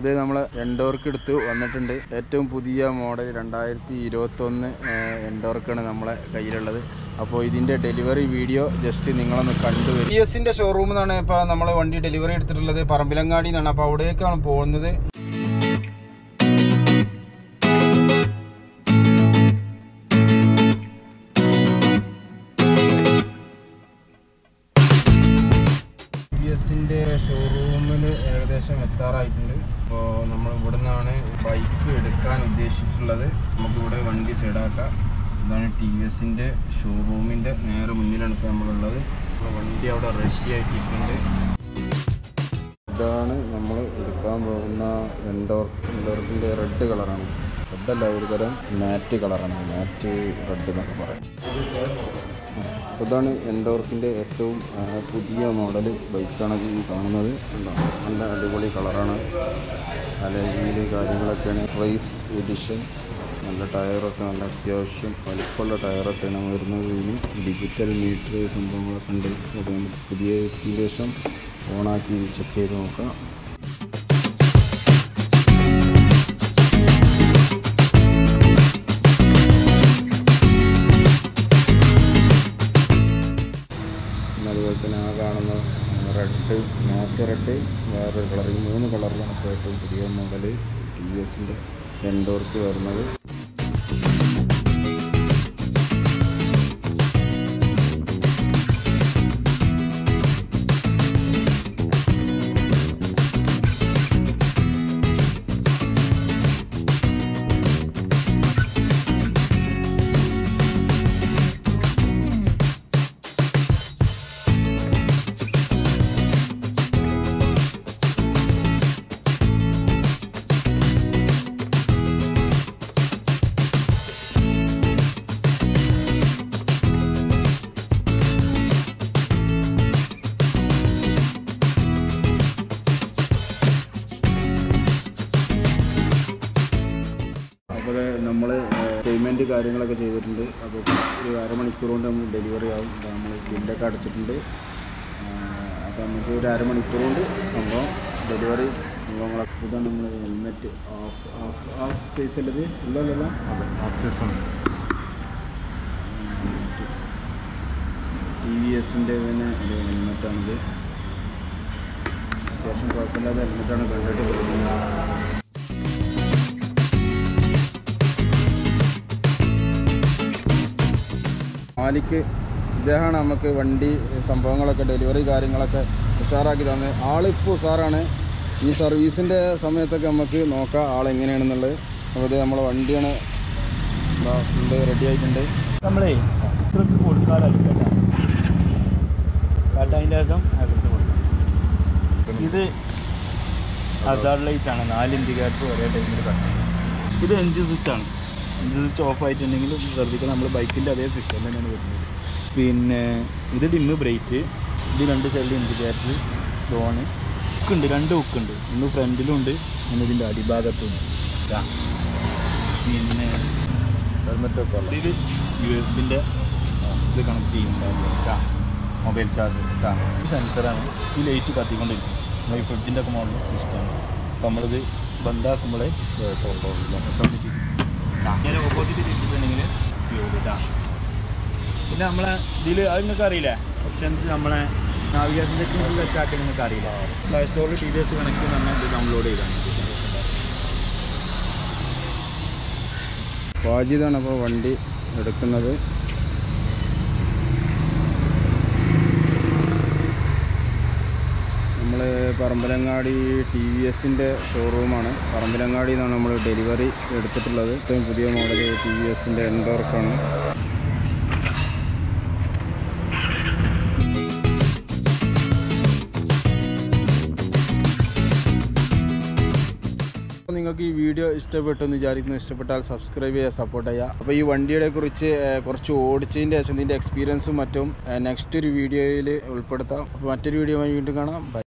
അത് നമ്മൾ എൻഡോർക്ക് എടുത്ത് വന്നിട്ടുണ്ട്. ഏറ്റവും പുതിയ മോഡൽ രണ്ടായിരത്തി ഇരുപത്തൊന്ന് എൻഡോർക്കാണ് നമ്മളെ കയ്യിലുള്ളത്. അപ്പോൾ ഇതിന്റെ ഡെലിവറി വീഡിയോ ജസ്റ്റ് നിങ്ങളൊന്ന് കണ്ടു ടി എസിന്റെ ഷോറൂമിൽ നിന്നാണ് ഇപ്പോൾ നമ്മൾ വണ്ടി ഡെലിവറി എടുത്തിട്ടുള്ളത്. പറമ്പിലങ്ങാടി നിന്നാണ് അപ്പോൾ അവിടേക്കാണ് പോകുന്നത്. ടി ഷോറൂമിൽ ഏകദേശം എത്താറായിട്ടുണ്ട്. അപ്പോൾ നമ്മൾ ഇവിടെ നിന്നാണ് ബൈക്ക് എടുക്കാൻ ഉദ്ദേശിച്ചിട്ടുള്ളത്. നമുക്കിവിടെ വണ്ടി സൈഡാക്കാം ഇതാണ് ടി വി എസിന്റെ ഷോറൂമിന്റെ നേരെ മുന്നിലാണ് ഇപ്പോൾ നമ്മളുള്ളത്. വണ്ടി അവിടെ റെഡി ആയിട്ടിട്ടുണ്ട് ഇതാണ് നമ്മൾ എടുക്കാൻ പോകുന്ന എൻഡോർ എൻഡോർക്കിന്റെ റെഡ് കളറാണ് റെഡല്ല ഒരു തരം മാറ്റ് കളറാണ് മാറ്റ് റെഡ് എന്നൊക്കെ പറയാം. ഇതാണ് എൻഡോർക്കിന്റെ ഏറ്റവും പുതിയ മോഡൽ ബൈക്കാണ് ഈ കാണുന്നത്. നല്ല അടിപൊളി കളറാണ്. അലയിൽ കാര്യങ്ങളൊക്കെയാണ്. റൈസ് എഡിഷൻ നല്ല ടയറൊക്കെ നല്ല അത്യാവശ്യം വലിപ്പമുള്ള ടയറൊക്കെയാണ് വരുന്നത് ഇനി. ഡിജിറ്റൽ മീറ്റർ സംഭവങ്ങളൊക്കെ ഉണ്ട്. അത് പുതിയ ശേഷം ഓണാക്കി ചെക്ക് ചെയ്ത് നോക്കാം. റെഡ് വേറൊരു കളർ ഈ മൂന്ന് കളറിലാണ് ഇപ്പോൾ ഏറ്റവും പുതിയ മോഡൽ ടി വി എസിന്റെ എൻഡോർക്ക് വരുന്നത്. നമ്മൾ പേയ്മെന്റ് കാര്യങ്ങളൊക്കെ ചെയ്തിട്ടുണ്ട്. അപ്പോൾ ഒരു അരമണിക്കൂർ കൊണ്ട് നമുക്ക് ഡെലിവറി ആവും. നമ്മൾ ബില്ലൊക്കെ അടച്ചിട്ടുണ്ട്. അപ്പോൾ നമുക്ക് ഒരു അരമണിക്കൂർ കൊണ്ട് സംഭവം ഡെലിവറി സംഭവങ്ങളൊക്കെ ഇതാണ് നമ്മൾ helmet off off off space അല്ലത് ഇല്ലല്ലോ അതെ ഓഫ് ആണ്. ടി വി എസിന്റെ തന്നെ ഒരു ഹെൽമെറ്റാണിത് അത്യാവശ്യം കുഴപ്പമില്ലാത്ത ഹെൽമെറ്റാണ് കണ്ടിട്ട് തോന്നുന്നത് മാലിക്ക് ഇദ്ദേഹമാണ് നമുക്ക് വണ്ടി സംഭവങ്ങളൊക്കെ ഡെലിവറി കാര്യങ്ങളൊക്കെ ഉഷാറാക്കി തന്നത്. ആളിപ്പോൾ ഉഷാറാണ്. ഈ സർവീസിന്റെ സമയത്തൊക്കെ നമുക്ക് നോക്കാം ആളെങ്ങനെയാണെന്നുള്ളത്. അപ്പോൾ ഇത് നമ്മളെ വണ്ടിയാണ്. ഫുള്ള് റെഡി ആയിട്ടുണ്ട്. നമ്മളേ ഇത്രക്ക് കൊടുക്കാറല്ല കേട്ടോ അതിന്റെ ദിവസം ഇത് ഹസാർഡ് ലൈറ്റ് ആണ്. നാല് ഇൻഡിക്കേറ്റർ ഒരേ ടൈമിൽ കട്ടണം ഇത് അഞ്ച് സ്വിച്ച് ആണ്. എൻജിൻ സ്വിച്ച് ഓഫ് ആയിട്ടുണ്ടെങ്കിൽ ശ്രദ്ധിക്കുക നമ്മൾ ബൈക്കിന്റെ അതേ സിസ്റ്റം തന്നെയാണ് വരുന്നത്. പിന്നെ ഇത് ഡിമ്മ് ബ്രേറ്റ് ഇത് രണ്ട് സൈഡിൽ ഇൻഡിക്കേറ്റർ ലോണ് ഹുക്കുണ്ട് രണ്ട് ഹുക്കുണ്ട് ഒന്ന് ഫ്രണ്ടിലും ഉണ്ട് ഒന്ന് ഇതിന്റെ അടിഭാഗത്തും. പിന്നെ ഇത് യു എസിന്റെ ഇത് കണക്ട് ചെയ്യുന്നുണ്ടാവില്ല മൊബൈൽ ചാർജ് ഈ സെൻസറാണ് ഈ ലൈറ്റ് കത്തിക്കൊണ്ടിരിക്കും ഈ ഫ്രിഡ്ജിന്റെ ഒക്കെ മോഡൽ സിസ്റ്റമാണ് അപ്പോൾ നമ്മളിത് ബന്ധാക്കുമ്പോഴേ ഓട്ടോമാറ്റിക് അങ്ങനെ ഓപ്പോസിറ്റ് തിരിച്ചിട്ടുണ്ടെങ്കിൽ പിന്നെ നമ്മളെ ഇതിൽ അത് നിങ്ങൾക്ക് അറിയില്ലേ? ഓപ്ഷൻസ് നമ്മളെ നാവിഗേഷൻ ആക്കി നിങ്ങൾക്ക് അറിയില്ല? പ്ലേ സ്റ്റോറിൽ ടി വി എസ് കണക്ട് നമ്മൾ ഇത് ഡൗൺലോഡ് ചെയ്താൽ മതി. വാജിദാണ് അപ്പോൾ വണ്ടി എടുക്കുന്നത്. പറമ്പലങ്ങാടി ടി വി എസിന്റെ ഷോറൂമാണ് പറമ്പലങ്ങാടി നിന്നാണ് നമ്മൾ ഡെലിവറി എടുത്തിട്ടുള്ളത്. ഏറ്റവും പുതിയ മോഡൽ ടി വി എസിന്റെ എൻഡോർക്കാണ് നിങ്ങൾക്ക് ഈ വീഡിയോ ഇഷ്ടപ്പെട്ടു എന്ന് വിചാരിക്കുന്നു. ഇഷ്ടപ്പെട്ടാൽ സബ്സ്ക്രൈബ് ചെയ്യുക സപ്പോർട്ട് ചെയ്യുക. അപ്പോൾ ഈ വണ്ടിയുടെ കുറിച്ച് കുറച്ച് ഓടിച്ചതിന്റെ ശേഷം ഇതിന്റെ എക്സ്പീരിയൻസും മറ്റും നെക്സ്റ്റ് ഒരു വീഡിയോയിൽ ഉൾപ്പെടുത്താം. അപ്പോൾ മറ്റൊരു വീഡിയോ വീണ്ടും കാണാം.